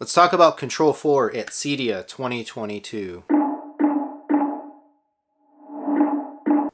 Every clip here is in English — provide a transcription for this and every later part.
Let's talk about Control 4 at CEDIA 2022.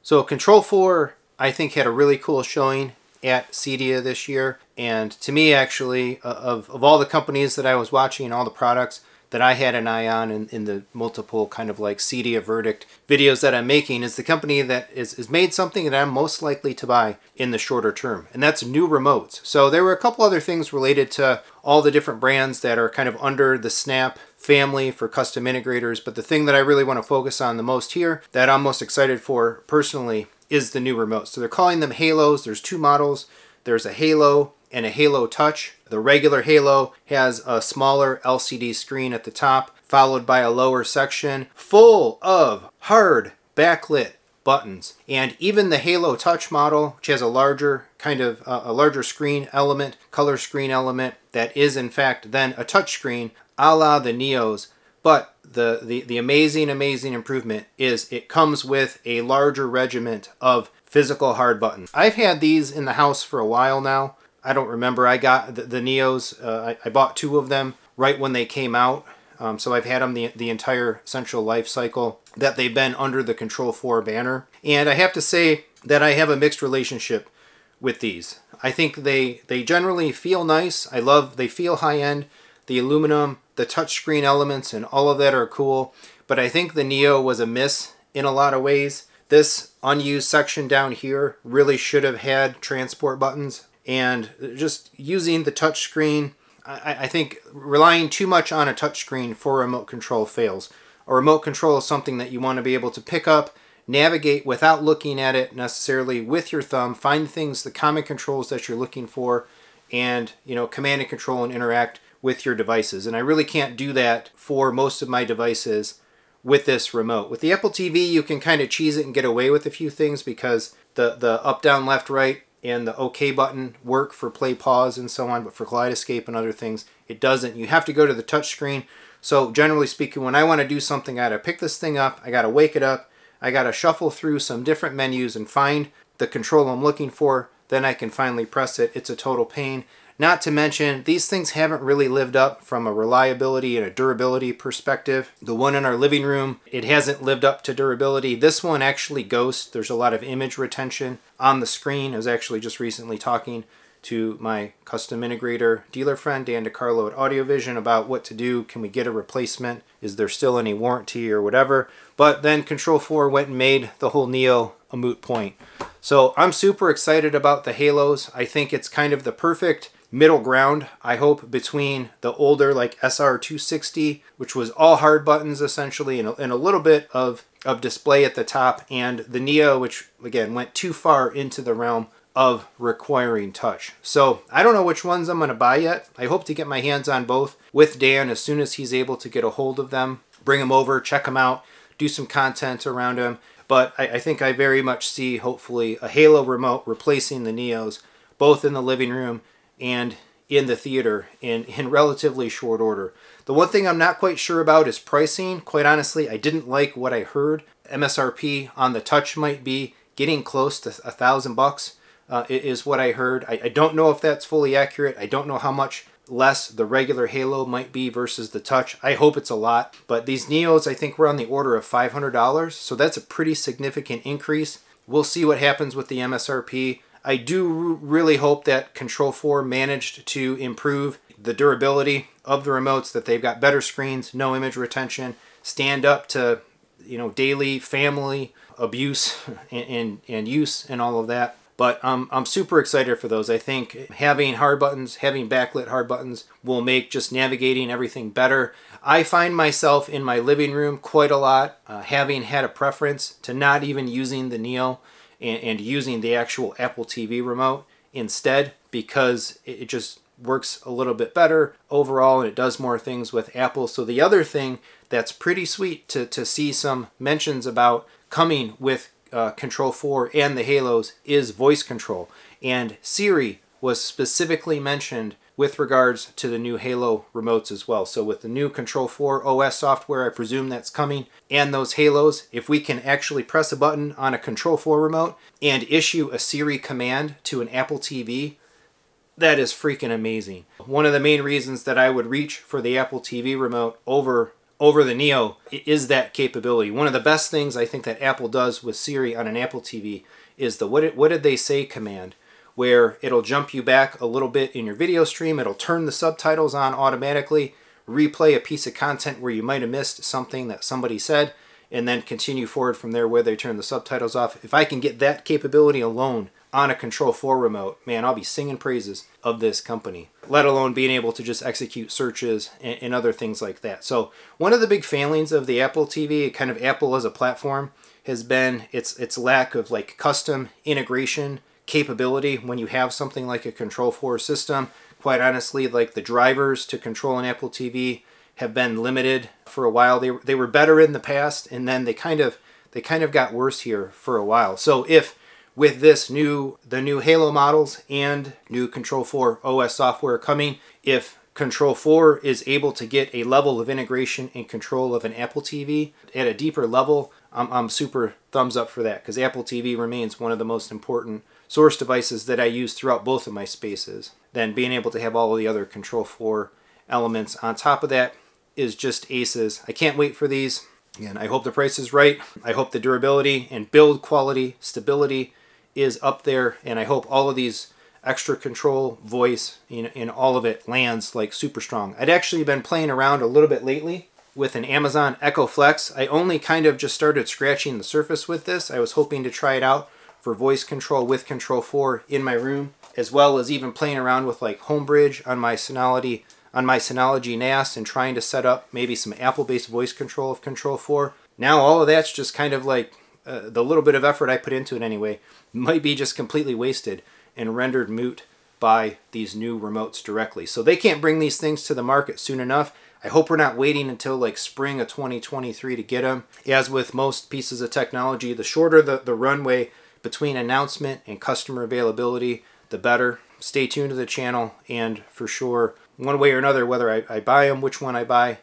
So Control 4, I think, had a really cool showing at CEDIA this year. And to me, actually, uh, of, of all the companies that I was watching, all the products, that I had an eye on in, in the multiple kind of like CD CEDIA verdict videos that I'm making is the company that is, is made something that I'm most likely to buy in the shorter term, and that's new remotes. So there were a couple other things related to all the different brands that are kind of under the Snap family for custom integrators, but the thing that I really want to focus on the most here that I'm most excited for personally is the new remote. So they're calling them Halos. There's two models. There's a Halo and a Halo Touch. The regular Halo has a smaller LCD screen at the top, followed by a lower section full of hard backlit buttons. And even the Halo Touch model, which has a larger kind of uh, a larger screen element, color screen element, that is in fact then a touch screen, a la the Neos. But the, the, the amazing, amazing improvement is it comes with a larger regiment of physical hard buttons. I've had these in the house for a while now. I don't remember. I got the, the Neos. Uh, I, I, bought two of them right when they came out. Um, so I've had them the, the entire central life cycle that they've been under the Control 4 banner. And I have to say that I have a mixed relationship with these. I think they, they generally feel nice. I love, they feel high end. The aluminum, the touchscreen elements, and all of that are cool. But I think the Neo was a miss in a lot of ways. This unused section down here really should have had transport buttons and just using the touchscreen, I, I think relying too much on a touchscreen for remote control fails. A remote control is something that you want to be able to pick up, navigate without looking at it necessarily with your thumb, find things, the common controls that you're looking for, and you know, command and control and interact with your devices. And I really can't do that for most of my devices with this remote. With the Apple TV, you can kind of cheese it and get away with a few things because the, the up, down, left, right and the OK button work for play pause and so on, but for Kaleidescape and other things, it doesn't. You have to go to the touch screen. So generally speaking, when I want to do something, I got to pick this thing up, I got to wake it up, I got to shuffle through some different menus and find the control I'm looking for, then I can finally press it. It's a total pain. Not to mention, these things haven't really lived up from a reliability and a durability perspective. The one in our living room, it hasn't lived up to durability. This one actually ghosts. There's a lot of image retention on the screen. I was actually just recently talking to my custom integrator dealer friend Dan DeCarlo at AudioVision about what to do. Can we get a replacement? Is there still any warranty or whatever? But then Control 4 went and made the whole Neo a moot point. So I'm super excited about the Halos. I think it's kind of the perfect middle ground, I hope, between the older like SR260, which was all hard buttons essentially, and a, and a little bit of, of display at the top, and the Neo, which again went too far into the realm of requiring touch. So I don't know which ones I'm going to buy yet. I hope to get my hands on both with Dan as soon as he's able to get a hold of them, bring them over, check them out, do some content around them. But I, I think I very much see, hopefully, a Halo remote replacing the Neos, both in the living room and in the theater in, in relatively short order. The one thing I'm not quite sure about is pricing. Quite honestly, I didn't like what I heard. MSRP on the touch might be getting close to a thousand bucks uh, is what I heard. I, I don't know if that's fully accurate. I don't know how much less the regular Halo might be versus the Touch. I hope it's a lot, but these Neos I think were on the order of $500, so that's a pretty significant increase. We'll see what happens with the MSRP. I do really hope that Control 4 managed to improve the durability of the remotes, that they've got better screens, no image retention, stand up to you know daily family abuse and, and, and use and all of that. But um, I'm super excited for those. I think having hard buttons, having backlit hard buttons will make just navigating everything better. I find myself in my living room quite a lot, uh, having had a preference to not even using the Neo and, and using the actual Apple TV remote instead because it, it just works a little bit better overall and it does more things with Apple. So the other thing that's pretty sweet to, to see some mentions about coming with uh, Control 4 and the Halos is voice control. And Siri was specifically mentioned with regards to the new Halo remotes as well. So with the new Control 4 OS software, I presume that's coming, and those Halos, if we can actually press a button on a Control 4 remote and issue a Siri command to an Apple TV, that is freaking amazing. One of the main reasons that I would reach for the Apple TV remote over over the Neo is that capability. One of the best things I think that Apple does with Siri on an Apple TV is the what did, what did they say command where it'll jump you back a little bit in your video stream, it'll turn the subtitles on automatically, replay a piece of content where you might have missed something that somebody said, and then continue forward from there where they turn the subtitles off. If I can get that capability alone on a Control 4 remote, man, I'll be singing praises of this company, let alone being able to just execute searches and, and other things like that. So one of the big failings of the Apple TV, kind of Apple as a platform, has been its its lack of like custom integration capability when you have something like a Control 4 system. Quite honestly, like the drivers to control an Apple TV have been limited for a while. They, they were better in the past, and then they kind of they kind of got worse here for a while. So if with this new the new Halo models and new Control 4 OS software coming, if Control 4 is able to get a level of integration and control of an Apple TV at a deeper level, I'm, I'm super thumbs up for that because Apple TV remains one of the most important source devices that I use throughout both of my spaces. Then being able to have all of the other Control 4 elements on top of that is just aces. I can't wait for these. Again, I hope the price is right. I hope the durability and build quality, stability is up there, and I hope all of these extra control voice in, in all of it lands like super strong. I'd actually been playing around a little bit lately with an Amazon Echo Flex. I only kind of just started scratching the surface with this. I was hoping to try it out for voice control with Control 4 in my room, as well as even playing around with like Homebridge on my Synology on my Synology NAS and trying to set up maybe some Apple-based voice control of Control 4. Now all of that's just kind of like uh, the little bit of effort I put into it anyway might be just completely wasted and rendered moot by these new remotes directly. So they can't bring these things to the market soon enough. I hope we're not waiting until like spring of 2023 to get them. As with most pieces of technology, the shorter the, the runway between announcement and customer availability, the better. Stay tuned to the channel and for sure, one way or another, whether I, I buy them, which one I buy,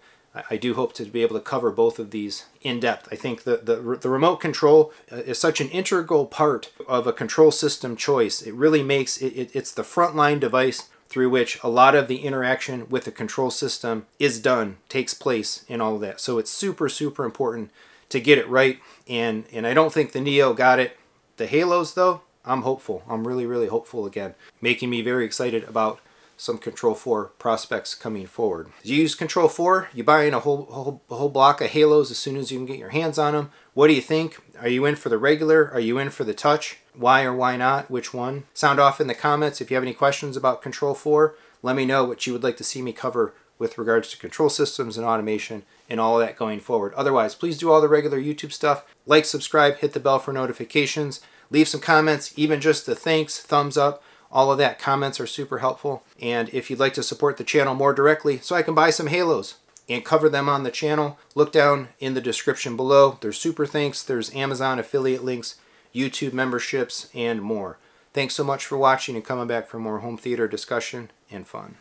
I do hope to be able to cover both of these in depth. I think the, the, the remote control uh, is such an integral part of a control system choice. It really makes it, it, it's the frontline device through which a lot of the interaction with the control system is done, takes place in all of that. So it's super, super important to get it right. And, and I don't think the Neo got it. The Halos though, I'm hopeful. I'm really, really hopeful again, making me very excited about some Control 4 prospects coming forward. You use Control 4, you buy in a whole, whole, whole block of Halos as soon as you can get your hands on them. What do you think? Are you in for the regular? Are you in for the touch? Why or why not? Which one? Sound off in the comments. If you have any questions about Control 4, let me know what you would like to see me cover with regards to control systems and automation and all that going forward. Otherwise, please do all the regular YouTube stuff. Like, subscribe, hit the bell for notifications. Leave some comments, even just the thanks, thumbs up all of that. Comments are super helpful. And if you'd like to support the channel more directly so I can buy some halos and cover them on the channel, look down in the description below. There's super thanks, there's Amazon affiliate links, YouTube memberships, and more. Thanks so much for watching and coming back for more home theater discussion and fun.